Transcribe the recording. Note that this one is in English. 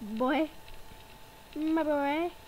boy. Mm, my boy.